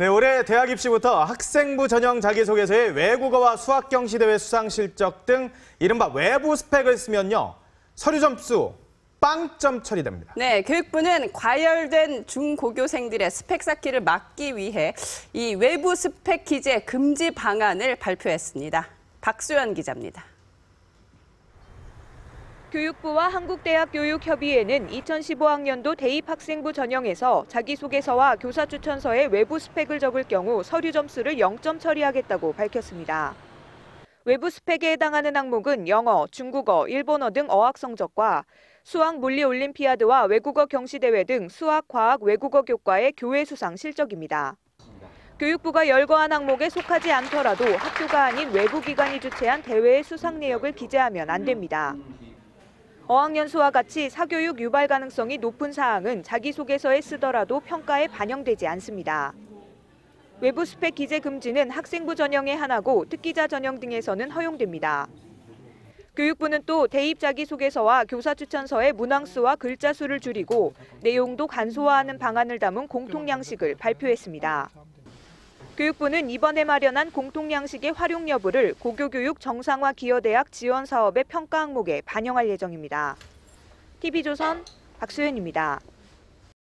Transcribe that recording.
네, 올해 대학 입시부터 학생부 전형 자기소개서에 외국어와 수학 경시 대회 수상 실적 등 이른바 외부 스펙을 쓰면요. 서류 점수 빵점 처리됩니다. 네, 교육부는 과열된 중고교생들의 스펙 쌓기를 막기 위해 이 외부 스펙 기재 금지 방안을 발표했습니다. 박수연 기자입니다. 교육부와 한국대학교육협의회는 2015학년도 대입 학생부 전형에서 자기소개서와 교사 추천서에 외부 스펙을 적을 경우 서류 점수를 0점 처리하겠다고 밝혔습니다. 외부 스펙에 해당하는 항목은 영어, 중국어, 일본어 등 어학 성적과 수학 물리 올림피아드와 외국어 경시대회 등 수학, 과학, 외국어 교과의 교회 수상 실적입니다. 교육부가 열거한 항목에 속하지 않더라도 학교가 아닌 외부 기관이 주최한 대회의 수상 내역을 기재하면 안 됩니다. 어학연 수와 같이 사교육 유발 가능성이 높은 사항은 자기소개서에 쓰더라도 평가에 반영되지 않습니다. 외부 스펙 기재 금지는 학생부 전형에 한하고 특기자 전형 등에서는 허용됩니다. 교육부는 또 대입 자기소개서와 교사 추천서의 문항수와 글자 수를 줄이고 내용도 간소화하는 방안을 담은 공통 양식을 발표했습니다. 교육부는 이번에 마련한 공통 양식의 활용 여부를 고교교육 정상화 기여대학 지원 사업의 평가 항목에 반영할 예정입니다. TV조선 박수현입니다.